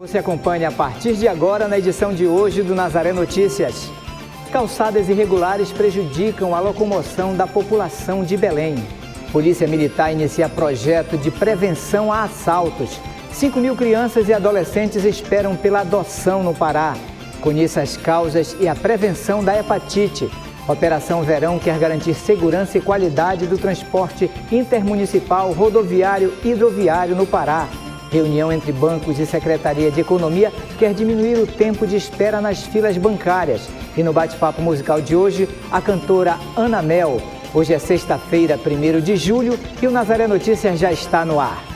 Você acompanha a partir de agora na edição de hoje do Nazaré Notícias. Calçadas irregulares prejudicam a locomoção da população de Belém. Polícia Militar inicia projeto de prevenção a assaltos. 5 mil crianças e adolescentes esperam pela adoção no Pará. Conheça as causas e a prevenção da hepatite. Operação Verão quer garantir segurança e qualidade do transporte intermunicipal, rodoviário e hidroviário no Pará. Reunião entre bancos e Secretaria de Economia quer diminuir o tempo de espera nas filas bancárias. E no bate-papo musical de hoje, a cantora Ana Mel. Hoje é sexta-feira, 1 de julho, e o Nazaré Notícias já está no ar.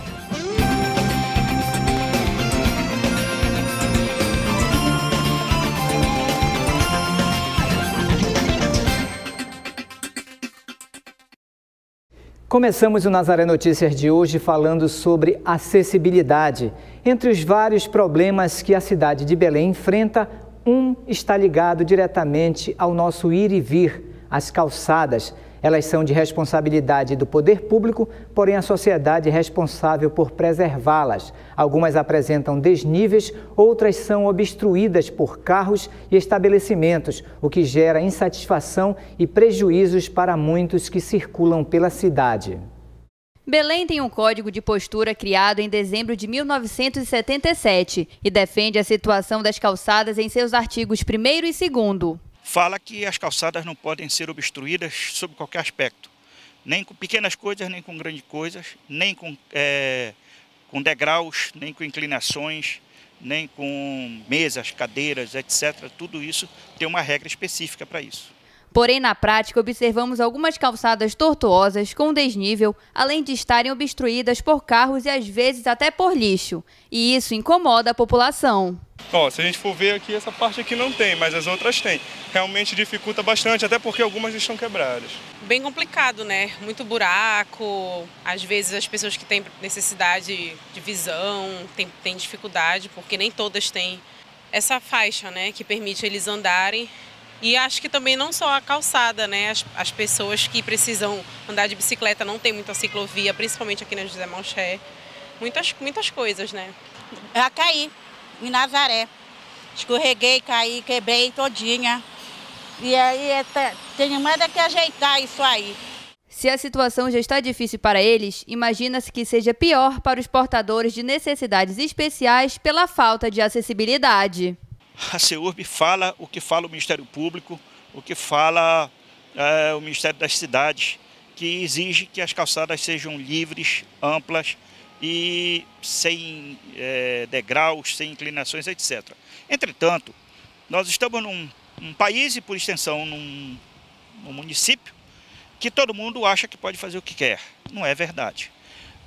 Começamos o Nazaré Notícias de hoje falando sobre acessibilidade. Entre os vários problemas que a cidade de Belém enfrenta, um está ligado diretamente ao nosso ir e vir, as calçadas. Elas são de responsabilidade do poder público, porém a sociedade é responsável por preservá-las. Algumas apresentam desníveis, outras são obstruídas por carros e estabelecimentos, o que gera insatisfação e prejuízos para muitos que circulam pela cidade. Belém tem um código de postura criado em dezembro de 1977 e defende a situação das calçadas em seus artigos 1 e 2 fala que as calçadas não podem ser obstruídas sob qualquer aspecto, nem com pequenas coisas, nem com grandes coisas, nem com, é, com degraus, nem com inclinações, nem com mesas, cadeiras, etc. Tudo isso tem uma regra específica para isso. Porém, na prática, observamos algumas calçadas tortuosas com desnível, além de estarem obstruídas por carros e às vezes até por lixo. E isso incomoda a população. Ó, se a gente for ver aqui, essa parte aqui não tem, mas as outras tem. Realmente dificulta bastante, até porque algumas estão quebradas. Bem complicado, né? Muito buraco. Às vezes as pessoas que têm necessidade de visão têm, têm dificuldade, porque nem todas têm essa faixa, né? Que permite eles andarem e acho que também não só a calçada, né? As, as pessoas que precisam andar de bicicleta não tem muita ciclovia, principalmente aqui na José Malché. Muitas, muitas coisas, né? Já caí em Nazaré. Escorreguei, caí, quebrei todinha. E aí é, tem mais é que ajeitar isso aí. Se a situação já está difícil para eles, imagina-se que seja pior para os portadores de necessidades especiais pela falta de acessibilidade a CEURB fala o que fala o Ministério Público, o que fala é, o Ministério das Cidades, que exige que as calçadas sejam livres, amplas e sem é, degraus, sem inclinações, etc. Entretanto, nós estamos num, país e, por extensão, num, num município que todo mundo acha que pode fazer o que quer. Não é verdade.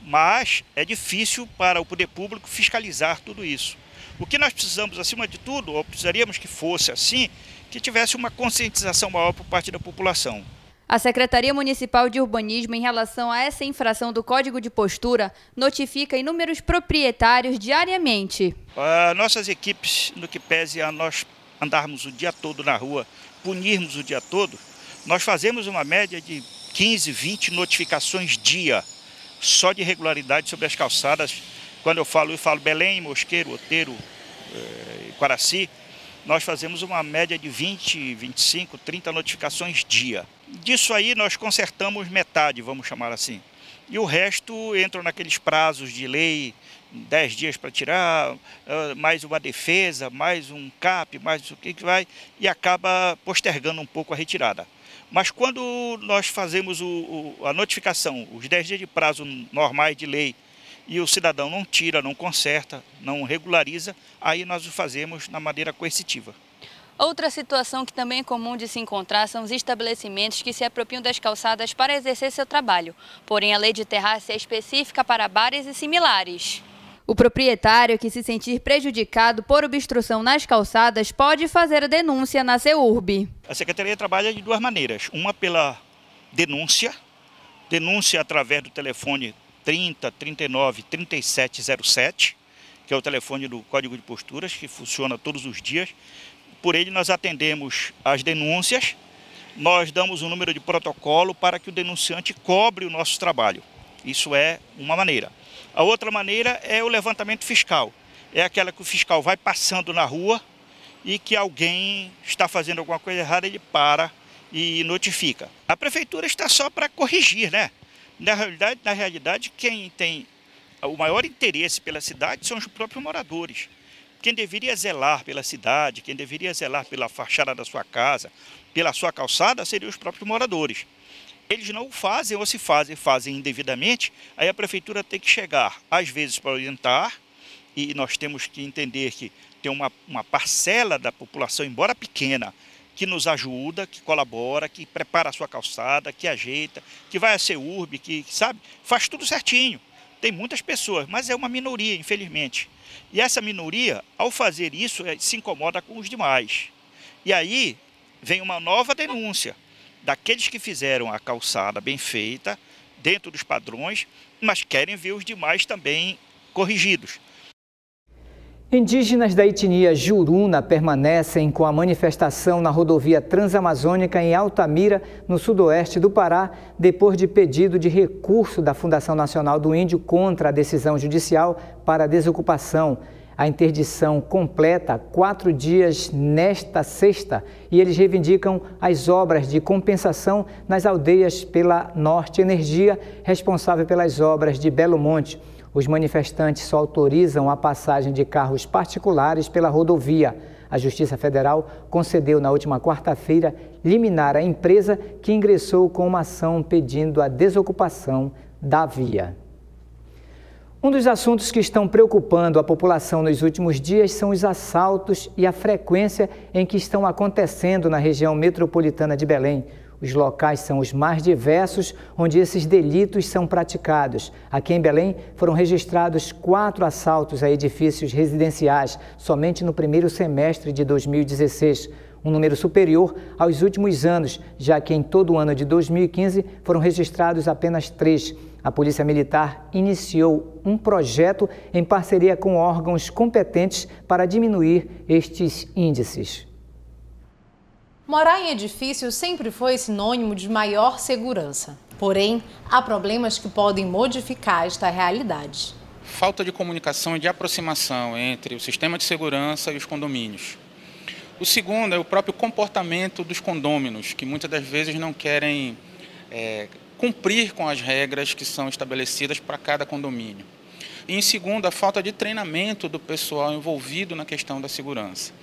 Mas é difícil para o poder público fiscalizar tudo isso. O que nós precisamos, acima de tudo, ou precisaríamos que fosse assim, que tivesse uma conscientização maior por parte da população. A Secretaria Municipal de Urbanismo, em relação a essa infração do Código de Postura, notifica inúmeros proprietários diariamente. Uh, nossas equipes, no que pese a nós andarmos o dia todo na rua, punirmos o dia todo, nós fazemos uma média de 15, 20 notificações dia, só de irregularidade sobre as calçadas quando eu falo, eu falo Belém, Mosqueiro, Oteiro, eh, Quaraci, nós fazemos uma média de 20, 25, 30 notificações dia. Disso aí nós consertamos metade, vamos chamar assim. E o resto entra naqueles prazos de lei, 10 dias para tirar, eh, mais uma defesa, mais um CAP, mais o que que vai, e acaba postergando um pouco a retirada. Mas quando nós fazemos o, o, a notificação, os 10 dias de prazo normais de lei, e o cidadão não tira, não conserta, não regulariza, aí nós o fazemos na maneira coercitiva. Outra situação que também é comum de se encontrar são os estabelecimentos que se apropriam das calçadas para exercer seu trabalho. Porém, a lei de terraça é específica para bares e similares. O proprietário que se sentir prejudicado por obstrução nas calçadas pode fazer a denúncia na CEURB. A Secretaria trabalha de duas maneiras. Uma pela denúncia, denúncia através do telefone 30 39 3707, que é o telefone do Código de Posturas, que funciona todos os dias. Por ele nós atendemos as denúncias, nós damos um número de protocolo para que o denunciante cobre o nosso trabalho. Isso é uma maneira. A outra maneira é o levantamento fiscal. é aquela que o fiscal vai passando na rua e que alguém está fazendo alguma coisa errada, ele para e notifica. A prefeitura está só para corrigir, né? Na realidade, na realidade, quem tem o maior interesse pela cidade são os próprios moradores. Quem deveria zelar pela cidade, quem deveria zelar pela fachada da sua casa, pela sua calçada, seriam os próprios moradores. Eles não o fazem ou se fazem, fazem indevidamente, aí a prefeitura tem que chegar, às vezes, para orientar, e nós temos que entender que tem uma, uma parcela da população, embora pequena, que nos ajuda, que colabora, que prepara a sua calçada, que ajeita, que vai a CEURB, que, sabe, faz tudo certinho. Tem muitas pessoas, mas é uma minoria, infelizmente. E essa minoria, ao fazer isso, é, se incomoda com os demais. E aí vem uma nova denúncia daqueles que fizeram a calçada bem feita, dentro dos padrões, mas querem ver os demais também corrigidos. Indígenas da etnia Juruna permanecem com a manifestação na rodovia Transamazônica em Altamira, no sudoeste do Pará, depois de pedido de recurso da Fundação Nacional do Índio contra a decisão judicial para a desocupação. A interdição completa quatro dias nesta sexta e eles reivindicam as obras de compensação nas aldeias pela Norte Energia, responsável pelas obras de Belo Monte. Os manifestantes só autorizam a passagem de carros particulares pela rodovia. A Justiça Federal concedeu na última quarta-feira liminar à empresa que ingressou com uma ação pedindo a desocupação da via. Um dos assuntos que estão preocupando a população nos últimos dias são os assaltos e a frequência em que estão acontecendo na região metropolitana de Belém. Os locais são os mais diversos onde esses delitos são praticados. Aqui em Belém foram registrados quatro assaltos a edifícios residenciais somente no primeiro semestre de 2016, um número superior aos últimos anos, já que em todo o ano de 2015 foram registrados apenas três. A Polícia Militar iniciou um projeto em parceria com órgãos competentes para diminuir estes índices. Morar em edifícios sempre foi sinônimo de maior segurança. Porém, há problemas que podem modificar esta realidade. Falta de comunicação e de aproximação entre o sistema de segurança e os condomínios. O segundo é o próprio comportamento dos condôminos, que muitas das vezes não querem é, cumprir com as regras que são estabelecidas para cada condomínio. E em segundo, a falta de treinamento do pessoal envolvido na questão da segurança.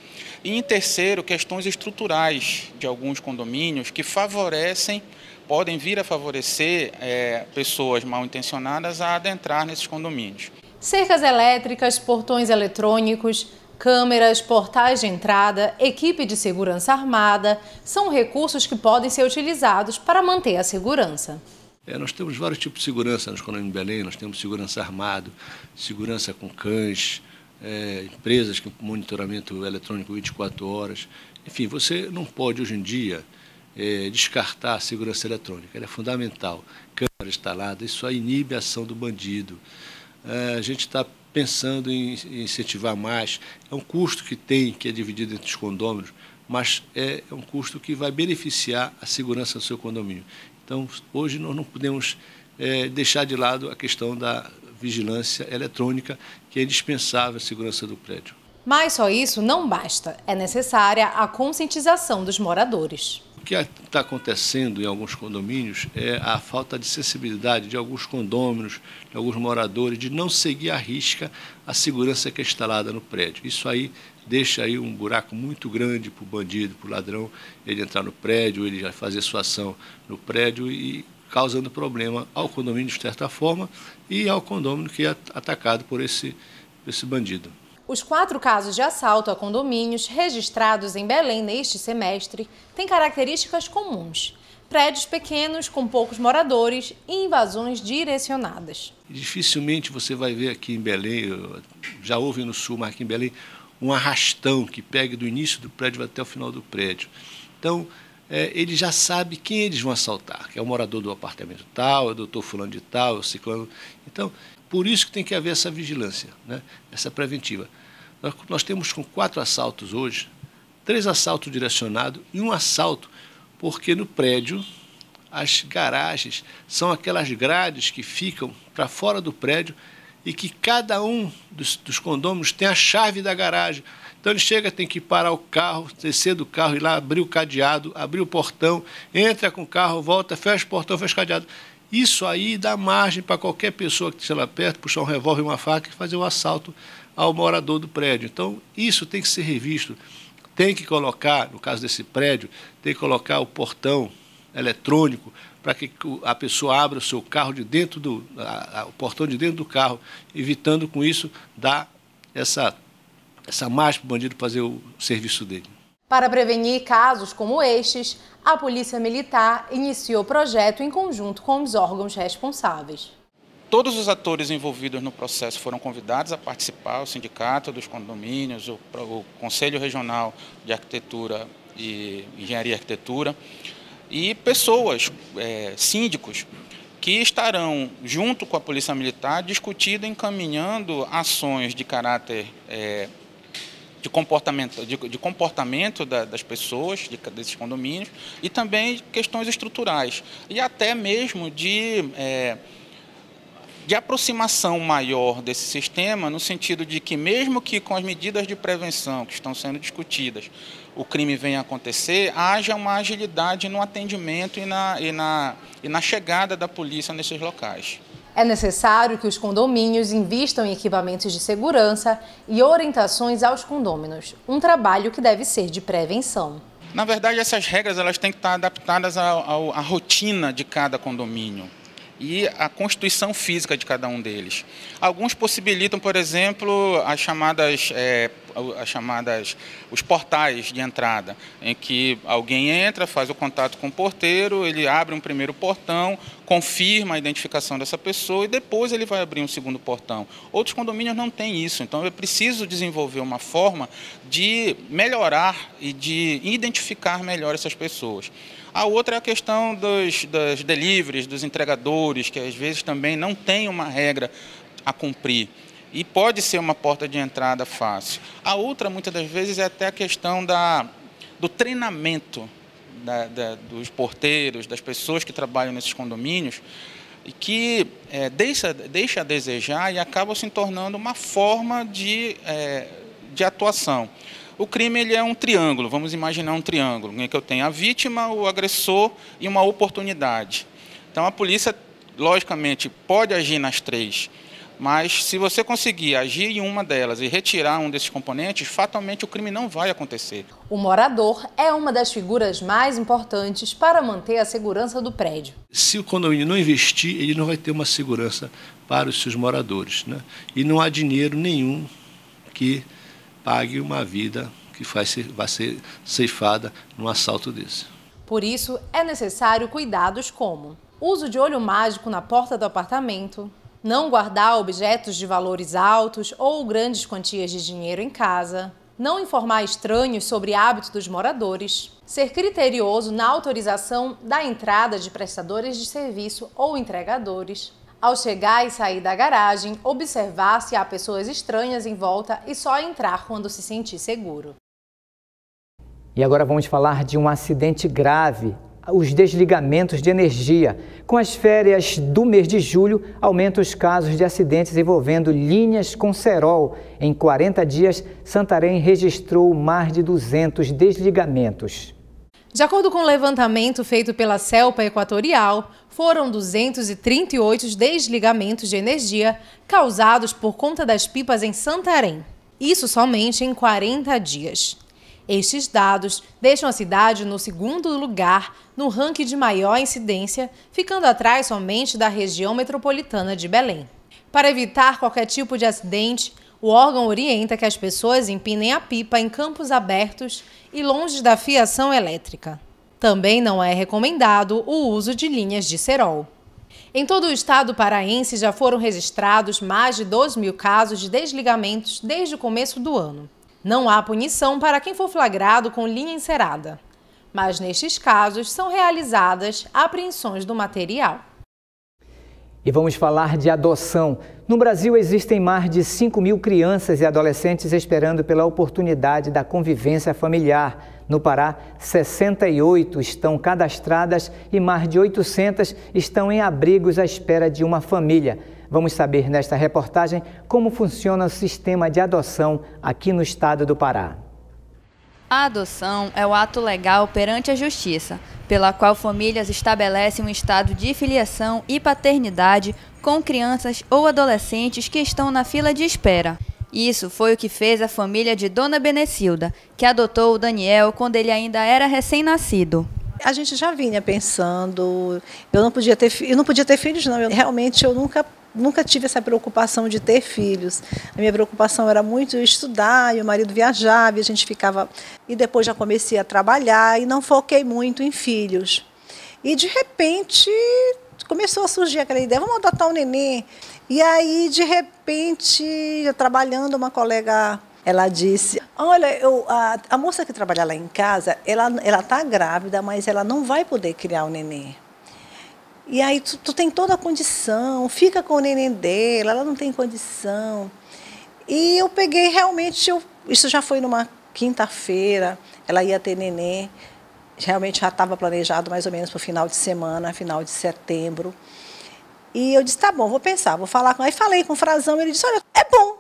E em terceiro, questões estruturais de alguns condomínios que favorecem, podem vir a favorecer é, pessoas mal intencionadas a adentrar nesses condomínios. Cercas elétricas, portões eletrônicos, câmeras, portais de entrada, equipe de segurança armada são recursos que podem ser utilizados para manter a segurança. É, nós temos vários tipos de segurança nos condomínios de Belém, nós temos segurança armado, segurança com cães, é, empresas com monitoramento eletrônico 24 horas. Enfim, você não pode hoje em dia é, descartar a segurança eletrônica, ela é fundamental. Câmera instalada, isso inibe a ação do bandido. É, a gente está pensando em, em, incentivar mais. É um custo que tem, que é dividido entre os condôminos, mas é, é um custo que vai beneficiar a segurança do seu condomínio. Então, hoje nós não podemos é, deixar de lado a questão da vigilância eletrônica, que é indispensável à segurança do prédio. Mas só isso não basta. É necessária a conscientização dos moradores. O que está acontecendo em alguns condomínios é a falta de sensibilidade de alguns condôminos, de alguns moradores, de não seguir à risca a segurança que é instalada no prédio. Isso aí deixa aí um buraco muito grande para o bandido, para o ladrão, ele entrar no prédio, ele já fazer sua ação no prédio e causando problema ao condomínio de certa forma e ao condomínio que é atacado por esse, esse bandido. Os quatro casos de assalto a condomínios registrados em Belém neste semestre têm características comuns. Prédios pequenos com poucos moradores e invasões direcionadas. Dificilmente você vai ver aqui em Belém, já houve no sul, mas aqui em Belém, um arrastão que pegue do início do prédio até o final do prédio. Então, é, ele já sabe quem eles vão assaltar, que é o morador do apartamento tal, é o doutor fulano de tal, é o ciclano. Então, por isso que tem que haver essa vigilância, né? essa preventiva. Nós, nós temos com quatro assaltos hoje, três assaltos direcionados e um assalto, porque no prédio as garagens são aquelas grades que ficam para fora do prédio e que cada um dos, dos condôminos tem a chave da garagem. Então ele chega, tem que parar o carro, descer do carro, ir lá, abrir o cadeado, abrir o portão, entra com o carro, volta, fecha o portão, fecha o cadeado. Isso aí dá margem para qualquer pessoa que esteja lá perto, puxar um revólver e uma faca e fazer o um assalto ao morador do prédio. Então, isso tem que ser revisto. Tem que colocar, no caso desse prédio, tem que colocar o portão eletrônico para que a pessoa abra o seu carro de dentro do a, a, o portão de dentro do carro, evitando com isso dar essa essa margem para o bandido fazer o serviço dele. Para prevenir casos como estes, a Polícia Militar iniciou o projeto em conjunto com os órgãos responsáveis. Todos os atores envolvidos no processo foram convidados a participar, o Sindicato dos Condomínios, o, o Conselho Regional de Arquitetura e Engenharia e Arquitetura, e pessoas, é, síndicos, que estarão, junto com a Polícia Militar, discutindo encaminhando ações de caráter é, de comportamento, de, de comportamento da, das pessoas, de, desses condomínios, e também questões estruturais, e até mesmo de, é, de aproximação maior desse sistema, no sentido de que, mesmo que com as medidas de prevenção que estão sendo discutidas, o crime venha a acontecer, haja uma agilidade no atendimento e na, e na, e na chegada da polícia nesses locais. É necessário que os condomínios invistam em equipamentos de segurança e orientações aos condôminos, um trabalho que deve ser de prevenção. Na verdade, essas regras elas têm que estar adaptadas à rotina de cada condomínio e a constituição física de cada um deles. Alguns possibilitam, por exemplo, as chamadas, é, as chamadas os portais de entrada, em que alguém entra, faz o contato com o porteiro, ele abre um primeiro portão, confirma a identificação dessa pessoa e depois ele vai abrir um segundo portão. Outros condomínios não têm isso, então é preciso desenvolver uma forma de melhorar e de identificar melhor essas pessoas. A outra é a questão dos, dos deliveries, dos entregadores, que às vezes também não tem uma regra a cumprir. E pode ser uma porta de entrada fácil. A outra, muitas das vezes, é até a questão da, do treinamento da, da, dos porteiros, das pessoas que trabalham nesses condomínios, e que é, deixa, deixa a desejar e acaba se tornando uma forma de, é, de atuação. O crime ele é um triângulo, vamos imaginar um triângulo, em que eu tenho a vítima, o agressor e uma oportunidade. Então a polícia, logicamente, pode agir nas três, mas se você conseguir agir em uma delas e retirar um desses componentes, fatalmente o crime não vai acontecer. O morador é uma das figuras mais importantes para manter a segurança do prédio. Se o condomínio não investir, ele não vai ter uma segurança para os seus moradores. Né? E não há dinheiro nenhum que pague uma vida que vai ser, vai ser ceifada num assalto desse. Por isso, é necessário cuidados como uso de olho mágico na porta do apartamento, não guardar objetos de valores altos ou grandes quantias de dinheiro em casa, não informar estranhos sobre hábitos dos moradores, ser criterioso na autorização da entrada de prestadores de serviço ou entregadores, ao chegar e sair da garagem, observar se há pessoas estranhas em volta e só entrar quando se sentir seguro. E agora vamos falar de um acidente grave os desligamentos de energia. Com as férias do mês de julho, aumenta os casos de acidentes envolvendo linhas com cerol. Em 40 dias, Santarém registrou mais de 200 desligamentos. De acordo com o um levantamento feito pela CELPA Equatorial, foram 238 desligamentos de energia causados por conta das pipas em Santarém. Isso somente em 40 dias. Estes dados deixam a cidade no segundo lugar no ranking de maior incidência, ficando atrás somente da região metropolitana de Belém. Para evitar qualquer tipo de acidente, o órgão orienta que as pessoas empinem a pipa em campos abertos e longe da fiação elétrica. Também não é recomendado o uso de linhas de cerol. Em todo o estado paraense já foram registrados mais de 12 mil casos de desligamentos desde o começo do ano. Não há punição para quem for flagrado com linha encerada, mas nestes casos são realizadas apreensões do material. E vamos falar de adoção. No Brasil existem mais de 5 mil crianças e adolescentes esperando pela oportunidade da convivência familiar. No Pará, 68 estão cadastradas e mais de 800 estão em abrigos à espera de uma família. Vamos saber nesta reportagem como funciona o sistema de adoção aqui no estado do Pará. A adoção é o ato legal perante a justiça, pela qual famílias estabelecem um estado de filiação e paternidade com crianças ou adolescentes que estão na fila de espera. Isso foi o que fez a família de Dona Benecilda, que adotou o Daniel quando ele ainda era recém-nascido a gente já vinha pensando, eu não podia ter, eu não podia ter filhos não, eu, realmente eu nunca nunca tive essa preocupação de ter filhos. A minha preocupação era muito estudar, e o marido viajava, e a gente ficava e depois já comecei a trabalhar e não foquei muito em filhos. E de repente começou a surgir aquela ideia, vamos adotar um neném. E aí de repente, trabalhando uma colega ela disse: Olha, eu, a, a moça que trabalha lá em casa, ela está grávida, mas ela não vai poder criar o neném. E aí tu, tu, tem toda a condição, fica com o neném dela, ela não tem condição. E eu peguei realmente, eu, isso já foi numa quinta-feira, ela ia ter neném, realmente já estava planejado mais ou menos para o final de semana, final de setembro. E eu disse, tá bom, vou pensar, vou falar com Aí falei com o Frazão, ele disse, olha, é bom,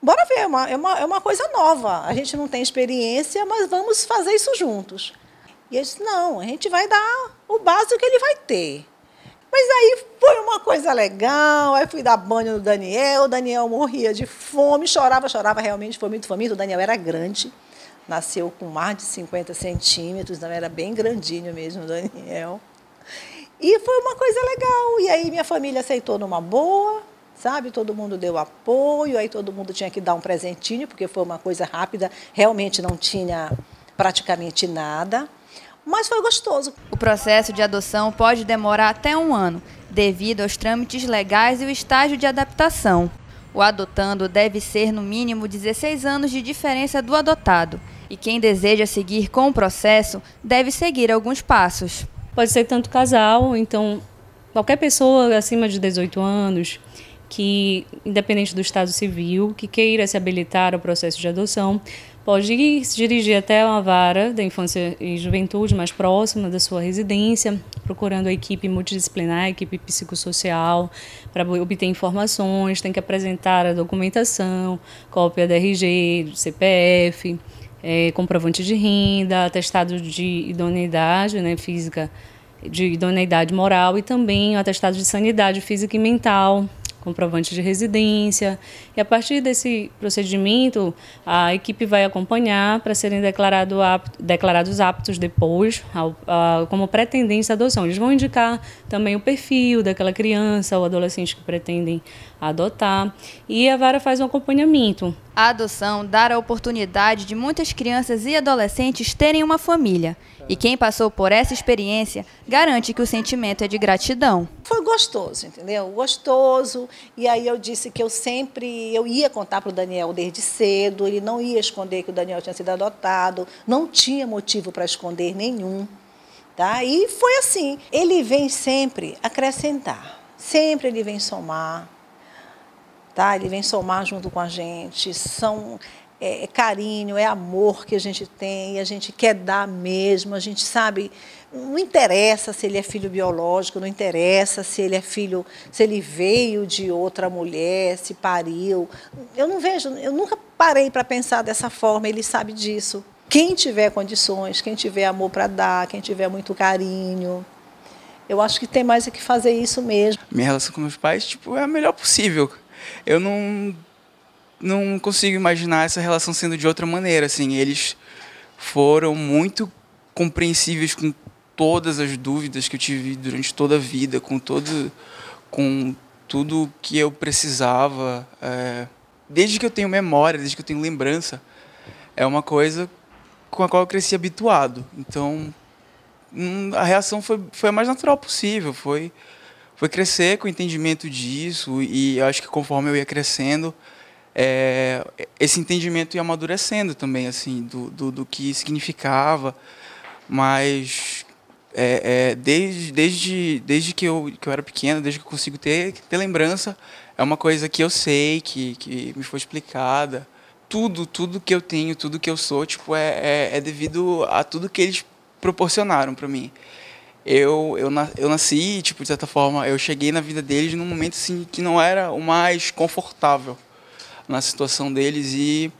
bora ver, é uma, é, uma, é uma coisa nova. A gente não tem experiência, mas vamos fazer isso juntos. E ele disse, não, a gente vai dar o básico que ele vai ter. Mas aí foi uma coisa legal, aí fui dar banho no Daniel, o Daniel morria de fome, chorava, chorava, realmente foi muito faminto. O Daniel era grande, nasceu com mais de 50 centímetros, então era bem grandinho mesmo o Daniel. E foi uma coisa legal. E aí minha família aceitou numa boa, sabe? Todo mundo deu apoio, aí todo mundo tinha que dar um presentinho, porque foi uma coisa rápida, realmente não tinha praticamente nada, mas foi gostoso. O processo de adoção pode demorar até um ano, devido aos trâmites legais e o estágio de adaptação. O adotando deve ser no mínimo 16 anos de diferença do adotado, e quem deseja seguir com o processo deve seguir alguns passos. Pode ser tanto casal, então qualquer pessoa acima de 18 anos que, independente do estado civil, que queira se habilitar ao processo de adoção, pode se dirigir até uma vara da infância e juventude mais próxima da sua residência, procurando a equipe multidisciplinar, a equipe psicossocial, para obter informações, tem que apresentar a documentação, cópia da RG, do CPF, é, comprovante de renda, atestado de idoneidade né, física, de idoneidade moral e também o atestado de sanidade física e mental, comprovante de residência. E a partir desse procedimento, a equipe vai acompanhar para serem declarado apto, declarados aptos depois, ao, a, como pretendentes à adoção. Eles vão indicar também o perfil daquela criança ou adolescente que pretendem adotar. E a vara faz um acompanhamento. A adoção dá a oportunidade de muitas crianças e adolescentes terem uma família. E quem passou por essa experiência garante que o sentimento é de gratidão. Foi gostoso, entendeu? Gostoso. E aí eu disse que eu sempre, eu ia contar para o Daniel desde cedo, ele não ia esconder que o Daniel tinha sido adotado, não tinha motivo para esconder nenhum. Tá? E foi assim. Ele vem sempre acrescentar, sempre ele vem somar. Tá? Ele vem somar junto com a gente. São é, é, carinho, é amor que a gente tem, a gente quer dar mesmo, a gente sabe, não interessa se ele é filho biológico, não interessa se ele é filho, se ele veio de outra mulher, se pariu. Eu não vejo, eu nunca parei para pensar dessa forma, ele sabe disso. Quem tiver condições, quem tiver amor para dar, quem tiver muito carinho, eu acho que tem mais é que fazer isso mesmo. Minha relação com meus pais, tipo, é a melhor possível. Eu não não consigo imaginar essa relação sendo de outra maneira. Assim, eles foram muito compreensíveis com todas as dúvidas que eu tive durante toda a vida, com todo, com tudo que eu precisava. É, desde que eu tenho memória, desde que eu tenho lembrança, é uma coisa com a qual eu cresci habituado. Então, hum, a reação foi, foi a mais natural possível. Foi, foi crescer com o entendimento disso e acho que conforme eu ia crescendo, é, esse entendimento ia amadurecendo também, assim, do, do, do que significava. Mas é, é, desde, desde, desde que, eu, que eu era pequeno, desde que eu consigo ter, ter lembrança, é uma coisa que eu sei, que, que me foi explicada. Tudo, tudo que eu tenho, tudo que eu sou, tipo, é, é, é devido a tudo que eles proporcionaram para mim. eu, eu, eu nasci, tipo, de certa forma, eu cheguei na vida deles num momento assim, que não era o mais confortável na situação deles e,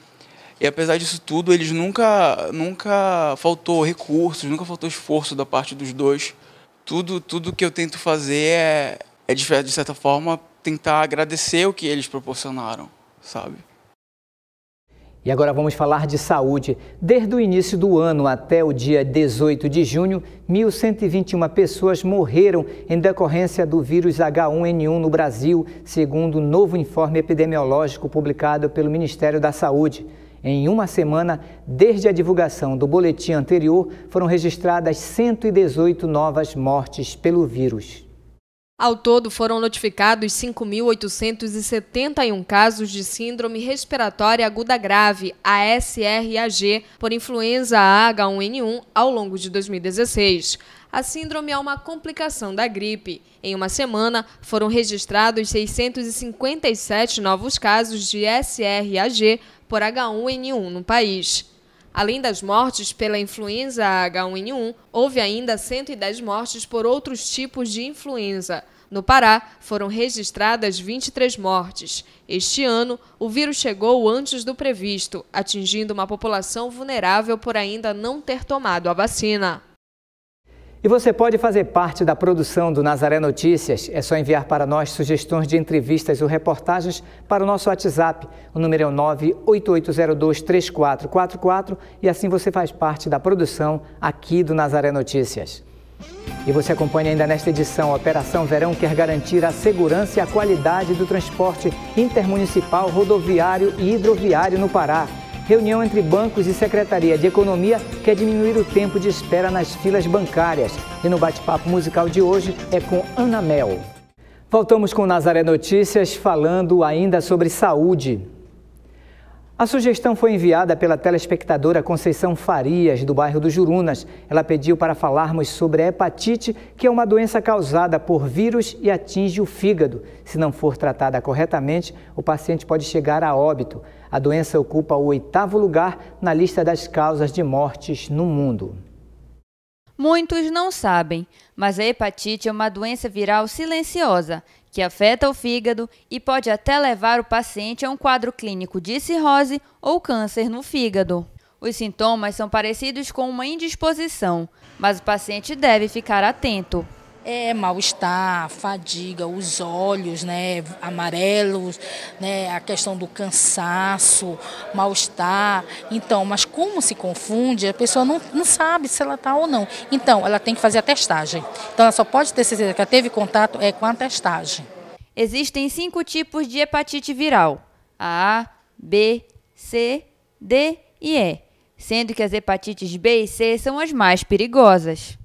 e apesar disso tudo, eles nunca, nunca faltou recursos, nunca faltou esforço da parte dos dois. Tudo, tudo que eu tento fazer é, é de, certa forma, tentar agradecer o que eles proporcionaram, sabe? E agora vamos falar de saúde. Desde o início do ano até o dia 18 de junho, 1.121 pessoas morreram em decorrência do vírus H1N1 no Brasil, segundo o novo informe epidemiológico publicado pelo Ministério da Saúde. Em uma semana, desde a divulgação do boletim anterior, foram registradas 118 novas mortes pelo vírus. Ao todo, foram notificados 5.871 casos de síndrome respiratória aguda grave, ASRAG, por influenza H1N1 ao longo de 2016. A síndrome é uma complicação da gripe. Em uma semana, foram registrados 657 novos casos de SRAG por H1N1 no país. Além das mortes pela influenza H1N1, houve ainda 110 mortes por outros tipos de influenza. No Pará, foram registradas 23 mortes. Este ano, o vírus chegou antes do previsto, atingindo uma população vulnerável por ainda não ter tomado a vacina. E você pode fazer parte da produção do Nazaré Notícias. É só enviar para nós sugestões de entrevistas ou reportagens para o nosso WhatsApp. O número é o 988023444 e assim você faz parte da produção aqui do Nazaré Notícias. E você acompanha ainda nesta edição. A Operação Verão quer garantir a segurança e a qualidade do transporte intermunicipal, rodoviário e hidroviário no Pará. Reunião entre bancos e Secretaria de Economia quer diminuir o tempo de espera nas filas bancárias. E no bate-papo musical de hoje é com Ana Mel. Voltamos com Nazaré Notícias falando ainda sobre saúde. A sugestão foi enviada pela telespectadora Conceição Farias, do bairro do Jurunas. Ela pediu para falarmos sobre a hepatite, que é uma doença causada por vírus e atinge o fígado. Se não for tratada corretamente, o paciente pode chegar a óbito. A doença ocupa o oitavo lugar na lista das causas de mortes no mundo. Muitos não sabem, mas a hepatite é uma doença viral silenciosa que afeta o fígado e pode até levar o paciente a um quadro clínico de cirrose ou câncer no fígado. Os sintomas são parecidos com uma indisposição, mas o paciente deve ficar atento é mal-estar, fadiga, os olhos né, amarelos, né, a questão do cansaço, mal-estar. Então, mas como se confunde, a pessoa não, não sabe se ela está ou não. Então, ela tem que fazer a testagem. Então, ela só pode ter certeza que ela teve contato é com a testagem. Existem cinco tipos de hepatite viral: A, B, C, D e E, sendo que as hepatites B e C são as mais perigosas.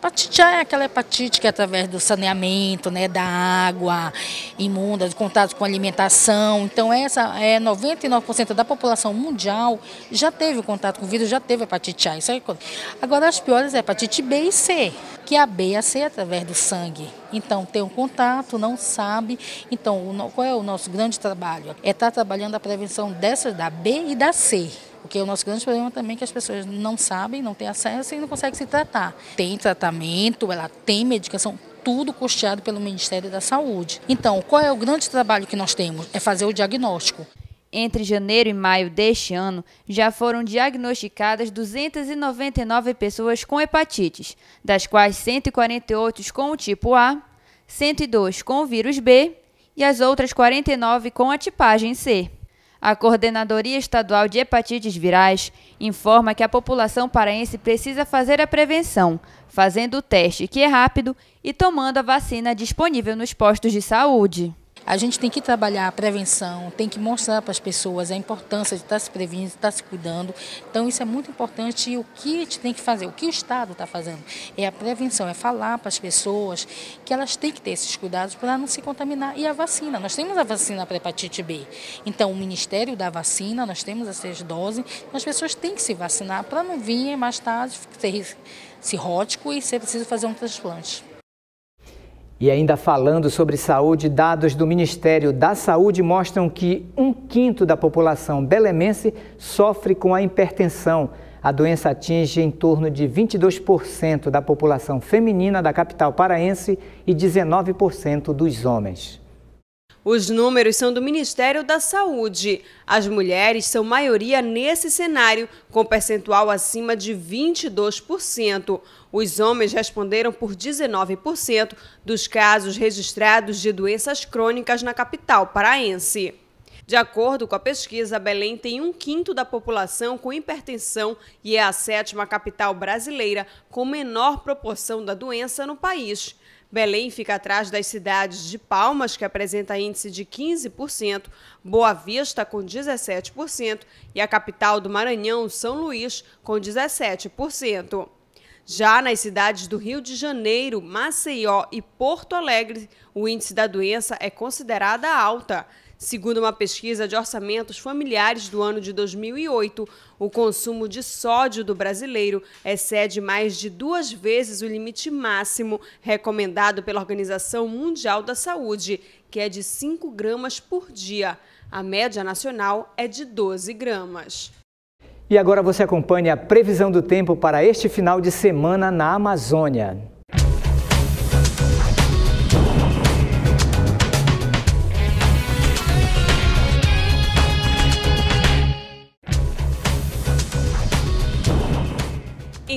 Hepatite A é aquela hepatite que é através do saneamento, né, da água imunda, de contato com alimentação. Então essa é 99% da população mundial já teve contato com vírus, já teve hepatite A. Isso é... Agora as piores é hepatite B e C, que a B e a C é através do sangue. Então tem um contato, não sabe. Então qual é o nosso grande trabalho? É estar trabalhando a prevenção dessas da B e da C. Porque o nosso grande problema também é que as pessoas não sabem, não têm acesso e não conseguem se tratar. Tem tratamento, ela tem medicação, tudo custeado pelo Ministério da Saúde. Então, qual é o grande trabalho que nós temos? É fazer o diagnóstico. Entre janeiro e maio deste ano, já foram diagnosticadas 299 pessoas com hepatites, das quais 148 com o tipo A, 102 com o vírus B e as outras 49 com a tipagem C. A Coordenadoria Estadual de Hepatites Virais informa que a população paraense precisa fazer a prevenção, fazendo o teste que é rápido e tomando a vacina disponível nos postos de saúde. A gente tem que trabalhar a prevenção, tem que mostrar para as pessoas a importância de estar se prevenindo, de estar se cuidando. Então isso é muito importante e o que a gente tem que fazer, o que o Estado está fazendo é a prevenção, é falar para as pessoas que elas têm que ter esses cuidados para não se contaminar. E a vacina, nós temos a vacina para hepatite B. Então o Ministério da Vacina, nós temos as seis doses, as pessoas têm que se vacinar para não vir mais tarde ser cirrótico e ser preciso fazer um transplante. E ainda falando sobre saúde, dados do Ministério da Saúde mostram que um quinto da população belemense sofre com a hipertensão. A doença atinge em torno de 22% da população feminina da capital paraense e 19% dos homens. Os números são do Ministério da Saúde. As mulheres são maioria nesse cenário, com percentual acima de 22%. Os homens responderam por 19% dos casos registrados de doenças crônicas na capital paraense. De acordo com a pesquisa, Belém tem um quinto da população com hipertensão e é a sétima capital brasileira com menor proporção da doença no país. Belém fica atrás das cidades de Palmas, que apresenta índice de 15%, Boa Vista, com 17%, e a capital do Maranhão, São Luís, com 17%. Já nas cidades do Rio de Janeiro, Maceió e Porto Alegre, o índice da doença é considerada alta. Segundo uma pesquisa de orçamentos familiares do ano de 2008, o consumo de sódio do brasileiro excede mais de duas vezes o limite máximo recomendado pela Organização Mundial da Saúde, que é de 5 gramas por dia. A média nacional é de 12 gramas. E agora você acompanha a previsão do tempo para este final de semana na Amazônia.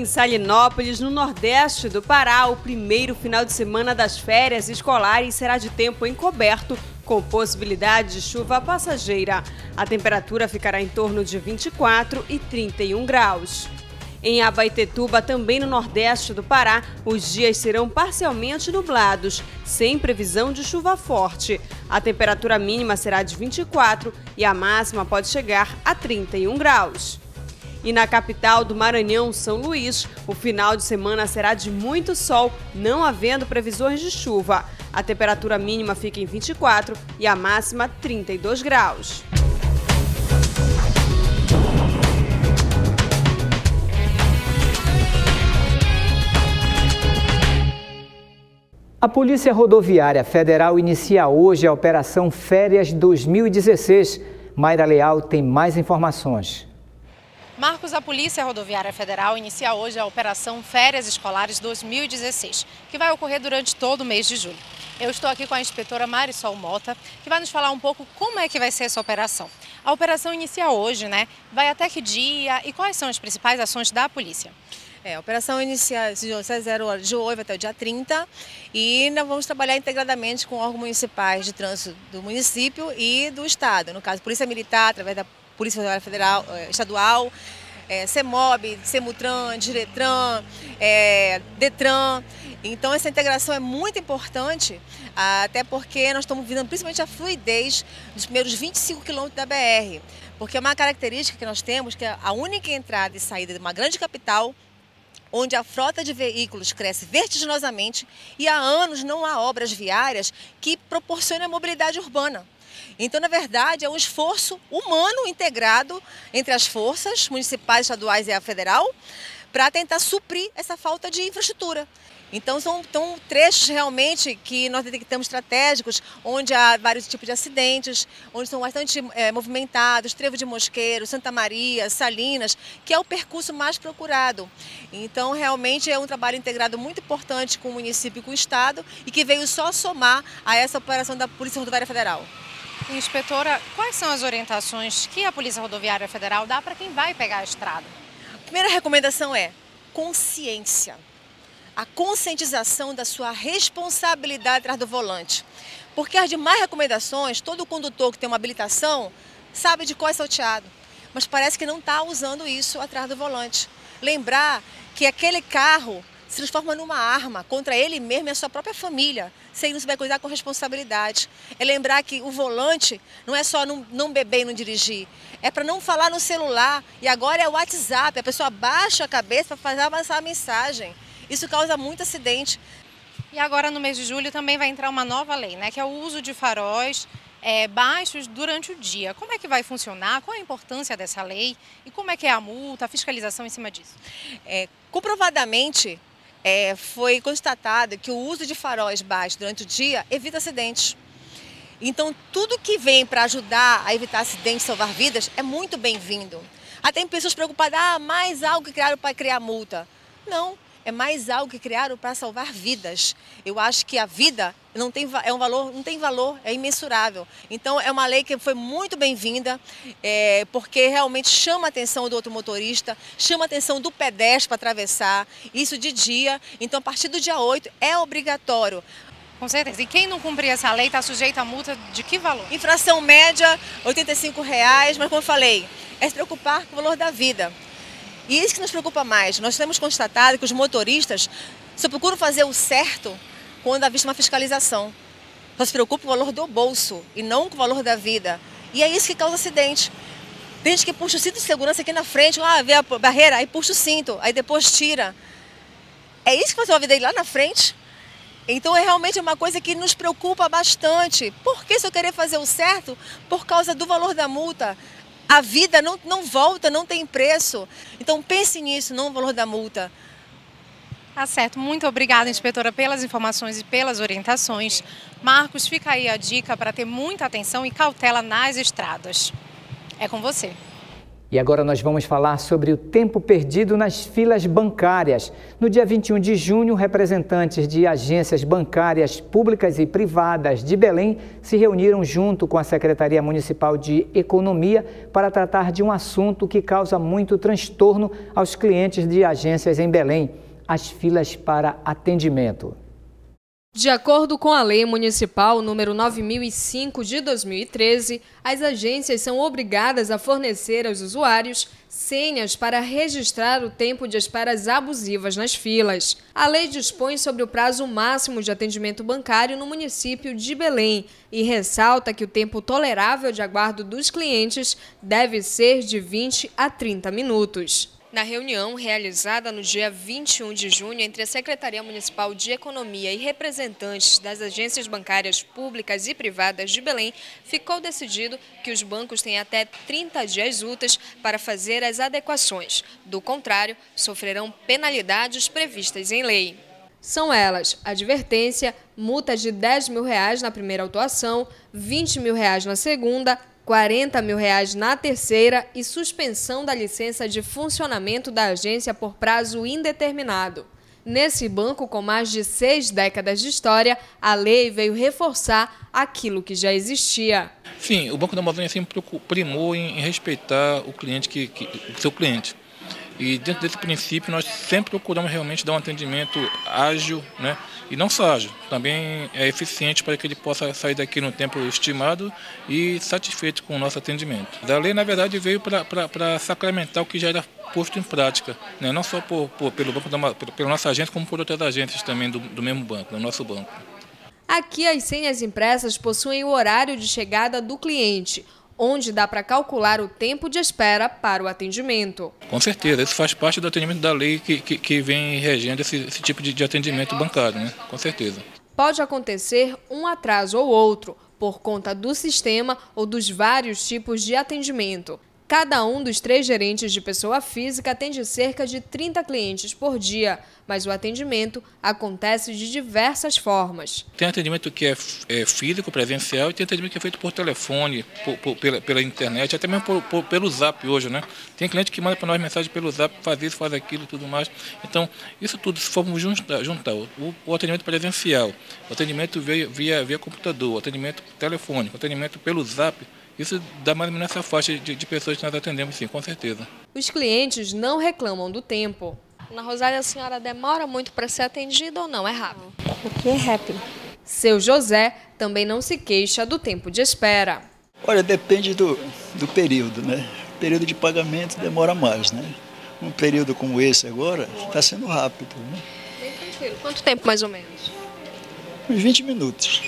Em Salinópolis, no nordeste do Pará, o primeiro final de semana das férias escolares será de tempo encoberto, com possibilidade de chuva passageira. A temperatura ficará em torno de 24 e 31 graus. Em Abaetetuba, também no nordeste do Pará, os dias serão parcialmente nublados, sem previsão de chuva forte. A temperatura mínima será de 24 e a máxima pode chegar a 31 graus. E na capital do Maranhão, São Luís, o final de semana será de muito sol, não havendo previsões de chuva. A temperatura mínima fica em 24 e a máxima 32 graus. A Polícia Rodoviária Federal inicia hoje a Operação Férias 2016. Mayra Leal tem mais informações. Marcos, a Polícia Rodoviária Federal inicia hoje a Operação Férias Escolares 2016, que vai ocorrer durante todo o mês de julho. Eu estou aqui com a inspetora Marisol Mota, que vai nos falar um pouco como é que vai ser essa operação. A operação inicia hoje, né? Vai até que dia e quais são as principais ações da polícia? É, a operação inicia às 0 horas de hoje até o dia 30 e nós vamos trabalhar integradamente com órgãos municipais de trânsito do município e do estado, no caso Polícia Militar, através da Polícia Federal, eh, Estadual, é, CEMOB, CEMUTRAN, DIRETRAN, é, DETRAN. Então essa integração é muito importante, até porque nós estamos vendo principalmente a fluidez dos primeiros 25 quilômetros da BR, porque é uma característica que nós temos que é a única entrada e saída de uma grande capital onde a frota de veículos cresce vertiginosamente e há anos não há obras viárias que proporcionem a mobilidade urbana. Então, na verdade, é um esforço humano integrado entre as forças municipais, estaduais e a federal para tentar suprir essa falta de infraestrutura. Então são, trechos realmente que nós detectamos estratégicos, onde há vários tipos de acidentes, onde são bastante é, movimentados, Trevo de Mosqueiro, Santa Maria, Salinas, que é o percurso mais procurado. Então realmente é um trabalho integrado muito importante com o município e com o Estado e que veio só somar a essa operação da Polícia Rodoviária Federal. Inspetora, quais são as orientações que a Polícia Rodoviária Federal dá para quem vai pegar a estrada? A primeira recomendação é consciência. A conscientização da sua responsabilidade atrás do volante. Porque as demais recomendações, todo condutor que tem uma habilitação sabe de qual é salteado, mas parece que não está usando isso atrás do volante. Lembrar que aquele carro se transforma numa arma contra ele mesmo e a sua própria família, se ele não souber cuidar com responsabilidade. É lembrar que o volante não é só não, não beber e não dirigir, é para não falar no celular. E agora é o WhatsApp, a pessoa baixa a cabeça para fazer avançar a mensagem. Isso causa muito acidente. E agora no mês de julho também vai entrar uma nova lei, né, que é o uso de faróis é, baixos durante o dia. Como é que vai funcionar? Qual a importância dessa lei? E como é que é a multa, a fiscalização em cima disso? É, comprovadamente, é, foi constatado que o uso de faróis baixos durante o dia evita acidentes. Então, tudo que vem para ajudar a evitar acidentes, salvar vidas, é muito bem-vindo. Até tem pessoas preocupadas, ah, mais algo que criaram para criar multa. Não, é mais algo que criaram para salvar vidas. Eu acho que a vida não tem, é um valor, não tem valor, é imensurável. Então é uma lei que foi muito bem-vinda, é, porque realmente chama a atenção do outro motorista, chama a atenção do pedestre para atravessar, isso de dia. Então a partir do dia 8 é obrigatório. Com certeza. E quem não cumprir essa lei está sujeito a multa de que valor? Infração média, 85 reais, mas como eu falei, é se preocupar com o valor da vida. E isso que nos preocupa mais. Nós temos constatado que os motoristas só procuram fazer o certo quando há vista uma fiscalização. Só se preocupa com o valor do bolso e não com o valor da vida. E é isso que causa acidente. Tem gente que puxa o cinto de segurança aqui na frente, ah, vê a barreira, aí puxa o cinto, aí depois tira. É isso que faz a vida dele lá na frente? Então é realmente uma coisa que nos preocupa bastante. Por que se eu querer fazer o certo? Por causa do valor da multa. A vida não, não volta, não tem preço. Então pense nisso, não o valor da multa. Tá certo. Muito obrigada, inspetora, pelas informações e pelas orientações. Marcos, fica aí a dica para ter muita atenção e cautela nas estradas. É com você. E agora nós vamos falar sobre o tempo perdido nas filas bancárias. No dia 21 de junho, representantes de agências bancárias públicas e privadas de Belém se reuniram junto com a Secretaria Municipal de Economia para tratar de um assunto que causa muito transtorno aos clientes de agências em Belém: as filas para atendimento. De acordo com a Lei Municipal número 9005 de 2013, as agências são obrigadas a fornecer aos usuários senhas para registrar o tempo de esperas abusivas nas filas. A lei dispõe sobre o prazo máximo de atendimento bancário no município de Belém e ressalta que o tempo tolerável de aguardo dos clientes deve ser de 20 a 30 minutos. Na reunião realizada no dia 21 de junho entre a Secretaria Municipal de Economia e representantes das agências bancárias públicas e privadas de Belém, ficou decidido que os bancos têm até 30 dias úteis para fazer as adequações. Do contrário, sofrerão penalidades previstas em lei. São elas advertência, multas de 10 mil reais na primeira autuação, 20 mil reais na segunda, 40 mil reais na terceira e suspensão da licença de funcionamento da agência por prazo indeterminado. Nesse banco com mais de seis décadas de história, a lei veio reforçar aquilo que já existia. Sim, o Banco da Amazônia sempre primou em respeitar o cliente, que, que, o seu cliente. E dentro desse princípio, nós sempre procuramos realmente dar um atendimento ágil, né? E não só ágil, também é eficiente para que ele possa sair daqui no tempo estimado e satisfeito com o nosso atendimento. A lei, na verdade, veio para sacramentar o que já era posto em prática, né? não só por, por, pelo banco da, pela nossa agência, como por outras agências também do, do mesmo banco, do nosso banco. Aqui as senhas impressas possuem o horário de chegada do cliente, onde dá para calcular o tempo de espera para o atendimento. Com certeza, isso faz parte do atendimento da lei que, que, que vem regendo esse, esse tipo de, de atendimento bancário, né? com certeza. Pode acontecer um atraso ou outro, por conta do sistema ou dos vários tipos de atendimento. Cada um dos três gerentes de pessoa física atende cerca de 30 clientes por dia, mas o atendimento acontece de diversas formas. Tem atendimento que é, é físico, presencial, e tem atendimento que é feito por telefone, por, por, pela, pela, internet, até mesmo por, pelo zap hoje, né? Tem cliente que manda para nós mensagem pelo zap, faz isso, faz aquilo tudo mais. Então, isso tudo, se formos juntar, juntar o, o, atendimento presencial, o atendimento via, via, via computador, o atendimento telefônico, o atendimento pelo zap, isso dá mais ou menos essa faixa de, de pessoas que nós atendemos, sim, com certeza. Os clientes não reclamam do tempo. Na Rosália, a senhora demora muito para ser atendida ou não? É rápido? Aqui é rápido. Seu José também não se queixa do tempo de espera. Olha, depende do, do período, né? O período de pagamento demora mais, né? Um período como esse agora está sendo rápido, né? Bem tranquilo. Quanto tempo mais ou menos? Uns 20 minutos.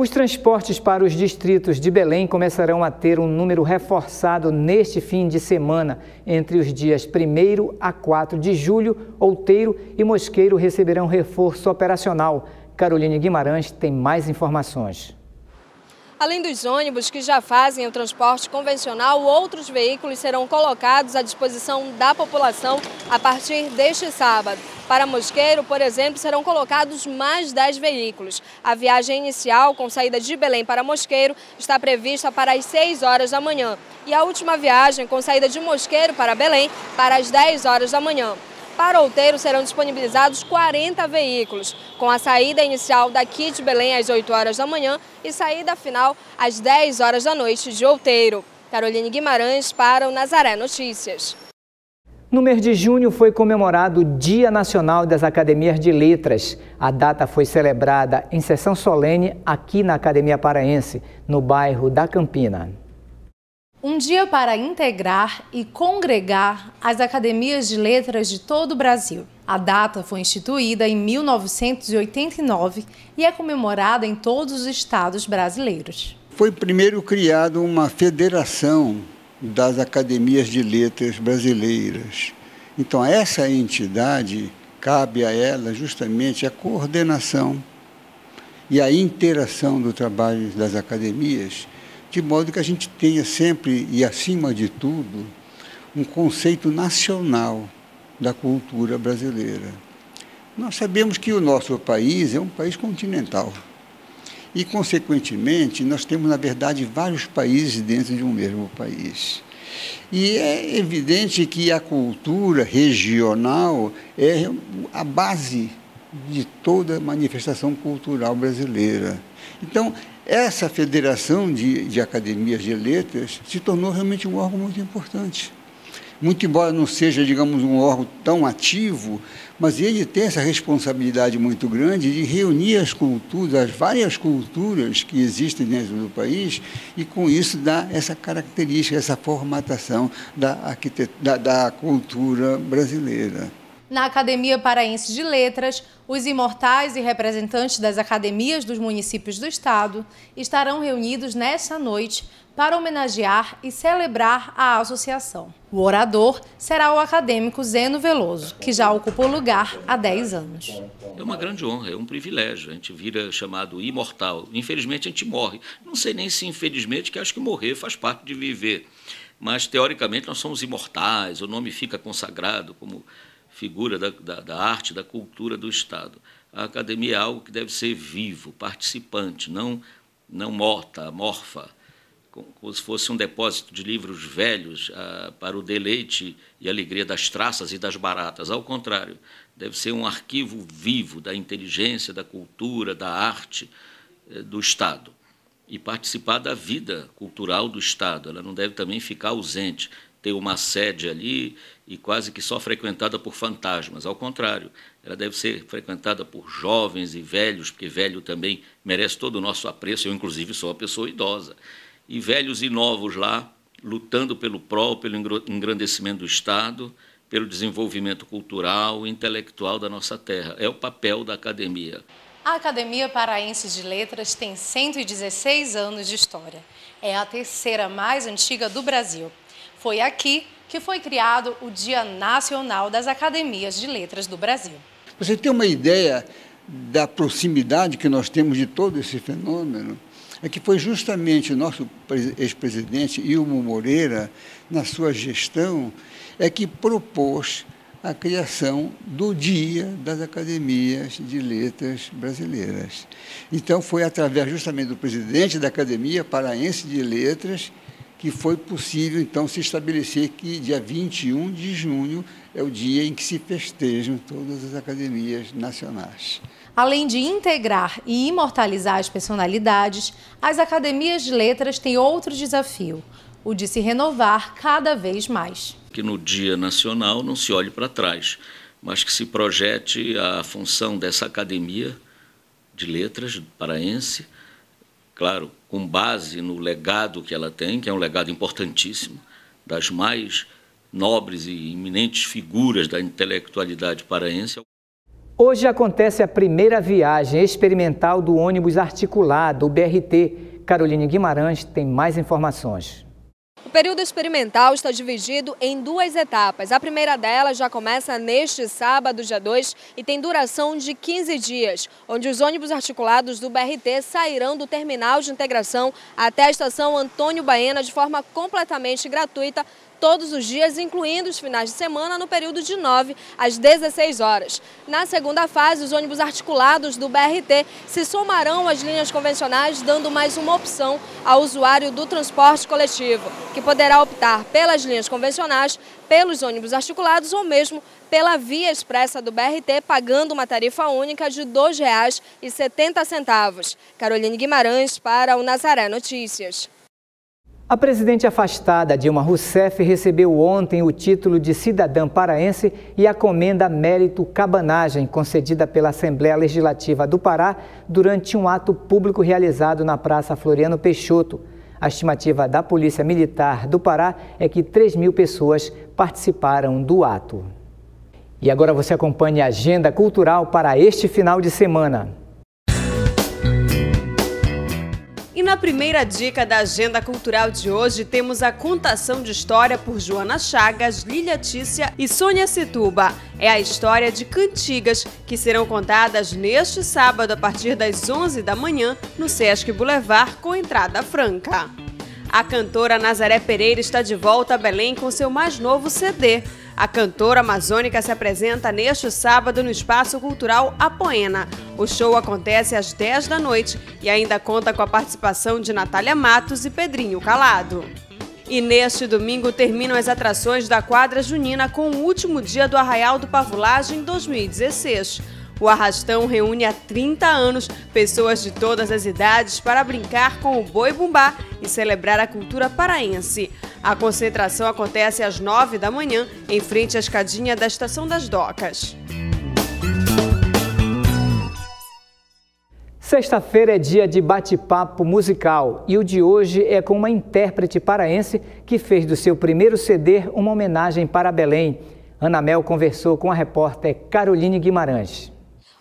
Os transportes para os distritos de Belém começarão a ter um número reforçado neste fim de semana. Entre os dias 1 a 4 de julho, Outeiro e Mosqueiro receberão reforço operacional. Caroline Guimarães tem mais informações. Além dos ônibus que já fazem o transporte convencional, outros veículos serão colocados à disposição da população a partir deste sábado. Para Mosqueiro, por exemplo, serão colocados mais 10 veículos. A viagem inicial, com saída de Belém para Mosqueiro, está prevista para as 6 horas da manhã. E a última viagem, com saída de Mosqueiro para Belém, para as 10 horas da manhã. Para Outeiro serão disponibilizados 40 veículos, com a saída inicial daqui de Belém às 8 horas da manhã e saída final às 10 horas da noite de Outeiro. Caroline Guimarães para o Nazaré Notícias. No mês de junho foi comemorado o Dia Nacional das Academias de Letras. A data foi celebrada em sessão solene aqui na Academia Paraense, no bairro da Campina. Um dia para integrar e congregar as academias de letras de todo o Brasil. A data foi instituída em 1989 e é comemorada em todos os estados brasileiros. Foi primeiro criada uma federação das academias de letras brasileiras. Então, essa entidade cabe a ela justamente a coordenação e a interação do trabalho das academias, de modo que a gente tenha sempre e acima de tudo um conceito nacional da cultura brasileira. Nós sabemos que o nosso país é um país continental. E, consequentemente, nós temos, na verdade, vários países dentro de um mesmo país. E é evidente que a cultura regional é a base de toda manifestação cultural brasileira. Então, essa federação de, de academias de letras se tornou realmente um órgão muito importante muito embora não seja, digamos, um órgão tão ativo, mas ele tem essa responsabilidade muito grande de reunir as culturas, as várias culturas que existem dentro do país, e com isso dar essa característica, essa formatação da, da, da cultura brasileira. Na Academia Paraense de Letras, os imortais e representantes das academias dos municípios do estado estarão reunidos nesta noite para homenagear e celebrar a associação. O orador será o acadêmico Zeno Veloso, que já ocupa o lugar há 10 anos. É uma grande honra, é um privilégio. A gente vira chamado imortal. Infelizmente, a gente morre. Não sei nem se infelizmente, que acho que morrer faz parte de viver. Mas, teoricamente, nós somos imortais, o nome fica consagrado como figura da, da, da arte, da cultura do Estado. A academia é algo que deve ser vivo, participante, não, não morta, amorfa como se fosse um depósito de livros velhos ah, para o deleite e alegria das traças e das baratas. Ao contrário, deve ser um arquivo vivo da inteligência, da cultura, da arte eh, do Estado. E participar da vida cultural do Estado. Ela não deve também ficar ausente, ter uma sede ali e quase que só frequentada por fantasmas. Ao contrário, ela deve ser frequentada por jovens e velhos, porque velho também merece todo o nosso apreço. Eu, inclusive, sou uma pessoa idosa e velhos e novos lá, lutando pelo prol, pelo engrandecimento do Estado, pelo desenvolvimento cultural e intelectual da nossa terra. É o papel da academia. A Academia Paraense de Letras tem 116 anos de história. É a terceira mais antiga do Brasil. Foi aqui que foi criado o Dia Nacional das Academias de Letras do Brasil. Você tem uma ideia da proximidade que nós temos de todo esse fenômeno? é que foi justamente o nosso ex-presidente Ilmo Moreira, na sua gestão, é que propôs a criação do Dia das Academias de Letras Brasileiras. Então, foi através justamente do presidente da Academia Paraense de Letras que foi possível, então, se estabelecer que dia 21 de junho é o dia em que se festejam todas as academias nacionais. Além de integrar e imortalizar as personalidades, as academias de letras têm outro desafio, o de se renovar cada vez mais. Que no Dia Nacional não se olhe para trás, mas que se projete a função dessa academia de letras paraense, claro, com base no legado que ela tem, que é um legado importantíssimo, das mais nobres e eminentes figuras da intelectualidade paraense. Hoje acontece a primeira viagem experimental do ônibus articulado, o BRT. Caroline Guimarães tem mais informações. O período experimental está dividido em duas etapas. A primeira delas já começa neste sábado, dia 2, e tem duração de 15 dias, onde os ônibus articulados do BRT sairão do terminal de integração até a estação Antônio Baena de forma completamente gratuita todos os dias, incluindo os finais de semana, no período de 9 às 16 horas. Na segunda fase, os ônibus articulados do BRT se somarão às linhas convencionais, dando mais uma opção ao usuário do transporte coletivo, que poderá optar pelas linhas convencionais, pelos ônibus articulados ou mesmo pela via expressa do BRT, pagando uma tarifa única de R$ 2,70. Caroline Guimarães para o Nazaré Notícias. A presidente afastada Dilma Rousseff recebeu ontem o título de cidadã paraense e a comenda Mérito Cabanagem, concedida pela Assembleia Legislativa do Pará durante um ato público realizado na Praça Floriano Peixoto. A estimativa da Polícia Militar do Pará é que 3 mil pessoas participaram do ato. E agora você acompanha a agenda cultural para este final de semana. E na primeira dica da agenda cultural de hoje temos a contação de história por Joana Chagas, Lília Tícia e Sônia Situba. É a história de cantigas que serão contadas neste sábado a partir das 11 da manhã no Sesc Boulevard com entrada franca. A cantora Nazaré Pereira está de volta a Belém com seu mais novo CD. A cantora amazônica se apresenta neste sábado no Espaço Cultural Apoena. O show acontece às 10 da noite e ainda conta com a participação de Natália Matos e Pedrinho Calado. E neste domingo terminam as atrações da quadra junina com o último dia do Arraial do Pavulagem 2016. O Arrastão reúne há 30 anos pessoas de todas as idades para brincar com o boi bumbá e celebrar a cultura paraense. A concentração acontece às 9 da manhã, em frente à escadinha da Estação das Docas. Sexta-feira é dia de bate-papo musical e o de hoje é com uma intérprete paraense que fez do seu primeiro CD uma homenagem para Belém. Ana Mel conversou com a repórter Caroline Guimarães.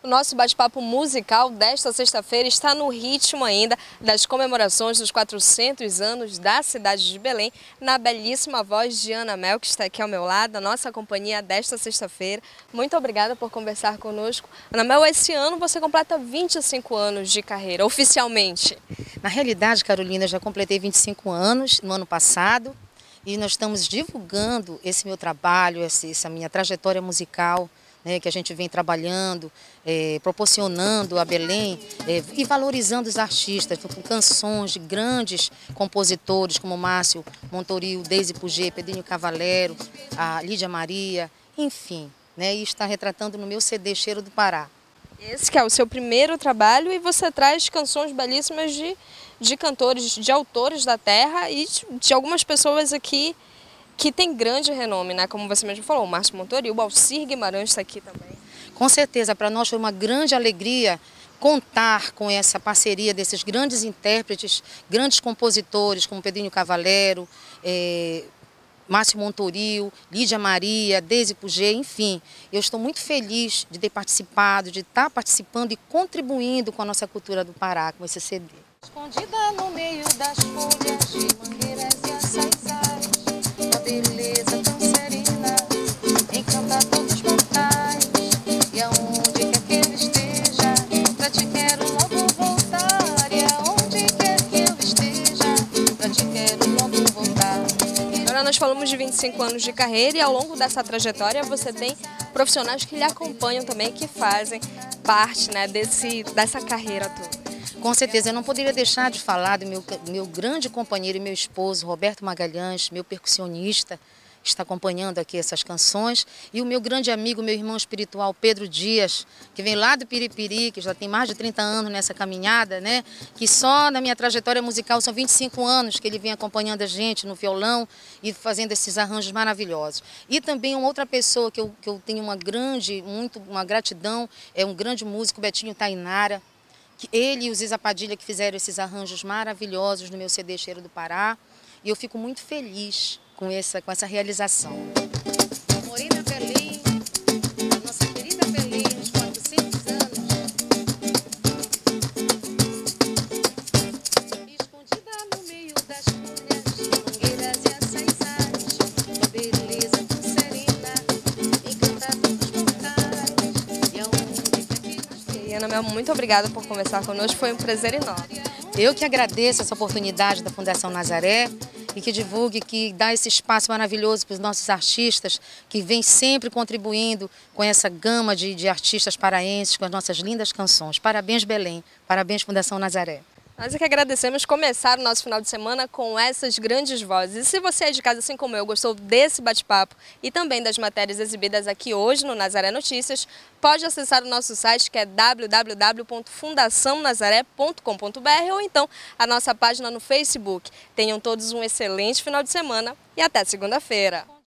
O nosso bate-papo musical desta sexta-feira está no ritmo ainda das comemorações dos 400 anos da cidade de Belém, na belíssima voz de Ana Mel, que está aqui ao meu lado, a nossa companhia desta sexta-feira. Muito obrigada por conversar conosco. Ana Mel, esse ano você completa 25 anos de carreira, oficialmente. Na realidade, Carolina, eu já completei 25 anos no ano passado e nós estamos divulgando esse meu trabalho, essa minha trajetória musical né, que a gente vem trabalhando, é, proporcionando a Belém é, e valorizando os artistas, com canções de grandes compositores como Márcio Montoril, Deise Puget, Pedrinho Cavalero, a Lídia Maria, enfim, né, e está retratando no meu CD Cheiro do Pará. Esse que é o seu primeiro trabalho e você traz canções belíssimas de, de cantores, de autores da terra e de, de algumas pessoas aqui que tem grande renome, né? Como você mesmo falou, o Márcio Montori, o Alcir Guimarães está aqui também. Com certeza, para nós foi uma grande alegria contar com essa parceria desses grandes intérpretes, grandes compositores como Pedrinho Cavalero, é, Márcio Montoril, Lídia Maria, Deise Puget, enfim. Eu estou muito feliz de ter participado, de estar participando e contribuindo com a nossa cultura do Pará, com esse CD. Escondida no meio das folhas de mangueiras e açaizais beleza tão serena encanta todos os mortais. E aonde quer que eu esteja, pra te quero logo voltar. E aonde quer que eu esteja, pra te quero logo voltar. Agora nós falamos de 25 anos de carreira e ao longo dessa trajetória você tem profissionais que lhe acompanham também, que fazem parte né, desse, dessa carreira toda. Com certeza, eu não poderia deixar de falar do meu, meu grande companheiro e meu esposo, Roberto Magalhães, meu percussionista, que está acompanhando aqui essas canções, e o meu grande amigo, meu irmão espiritual, Pedro Dias, que vem lá do Piripiri, que já tem mais de 30 anos nessa caminhada, né? Que só na minha trajetória musical são 25 anos que ele vem acompanhando a gente no violão e fazendo esses arranjos maravilhosos. E também uma outra pessoa que eu, que eu tenho uma grande, muito, uma gratidão, é um grande músico, Betinho Tainara, ele e o Ziza Padilha que fizeram esses arranjos maravilhosos no meu CD Cheiro do Pará. E eu fico muito feliz com essa, com essa realização. E Mel, muito obrigada por conversar conosco, foi um prazer enorme. Eu que agradeço essa oportunidade da Fundação Nazaré e que divulgue, que dá esse espaço maravilhoso para os nossos artistas, que vem sempre contribuindo com essa gama de, de artistas paraenses, com as nossas lindas canções. Parabéns, Belém. Parabéns, Fundação Nazaré. Nós é que agradecemos começar o nosso final de semana com essas grandes vozes. E se você é de casa, assim como eu, gostou desse bate-papo e também das matérias exibidas aqui hoje no Nazaré Notícias, pode acessar o nosso site que é www.fundaçãonazaré.com.br ou então a nossa página no Facebook. Tenham todos um excelente final de semana e até segunda-feira.